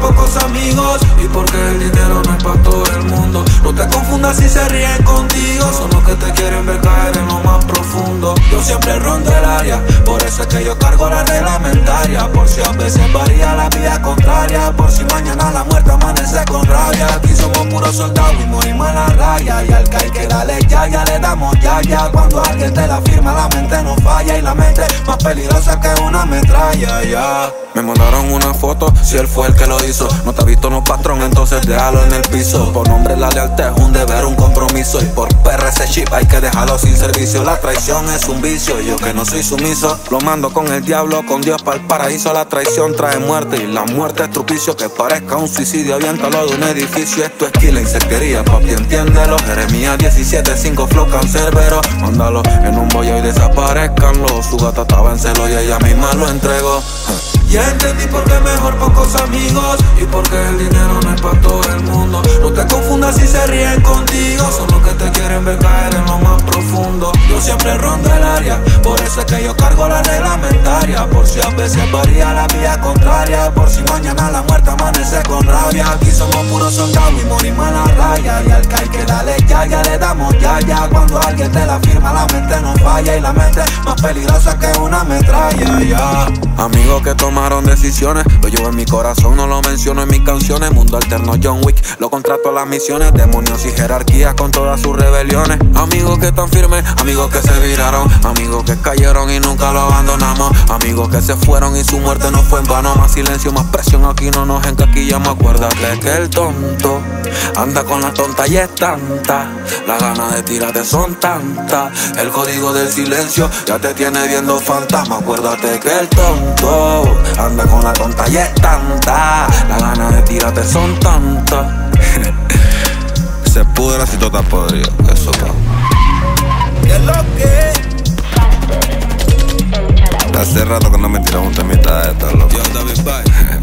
pocos amigos y porque el dinero no es para todo el mundo. No te confundas si se ríen contigo, son los que te quieren ver caer en lo más profundo. Yo siempre rondo el área, por eso es que yo cargo la reglamentaria. Por si a veces varía la vía contraria, por si mañana la muerte amanece con rabia. Aquí somos puros soldados y morimos en la raya. Y al que hay que darle ya, ya le damos ya, ya. Cuando alguien te la firma, la mente no falla y la mente peligrosa que una metralla, ya. Me mandaron una foto, si él fue el que lo hizo. No te ha visto no patrón, entonces déjalo en el piso. Por nombre la lealtad es un deber, un compromiso. Y por ese chip hay que dejarlo sin servicio. La traición es un vicio, yo que no soy sumiso. Lo mando con el diablo, con Dios para el paraíso. La traición trae muerte y la muerte es trupicio. Que parezca un suicidio, aviéntalo de un edificio. Esto es kill insectería, papi, entiéndelo. Jeremías 17, 5 flow cancerbero. Mándalo en un bollo y desaparezcanlo. Su gata estaba y ella misma lo entregó. Ya entendí por qué mejor pocos amigos y porque el dinero no es para todo el mundo. No te confundas si se ríen contigo, son los que te quieren ver caer en lo más profundo. Yo siempre rondo el área, por eso es que yo cargo la reglamentaria. Por si a veces varía la vía contraria, por si mañana la muerte amanece con rabia. Aquí somos puros soldados y morimos en la raya. Y al que hay que Cuando alguien te la firma, la mente no falla y la mente más peligrosa que una metralla, ya. Amigo que toma decisiones. Lo llevo en mi corazón, no lo menciono en mis canciones. Mundo alterno John Wick, lo contrato a las misiones. Demonios y jerarquías con todas sus rebeliones. Amigos que están firmes, amigos que se viraron. Amigos que cayeron y nunca lo abandonamos. Amigos que se fueron y su muerte no fue en vano. Más silencio, más presión, aquí no nos encaquillamos. Acuérdate que el tonto anda con la tonta y es tanta. Las ganas de tirarte son tantas. El código del silencio ya te tiene viendo fantasma. Acuérdate que el tonto Anda con la tonta y es tanta. La ganas de tirarte son tantas. Se pudra si tú estás podrido. Eso ¿Qué es lo que? Hace rato que no me tiramos un temita de esto, loco. Yo, David Bye.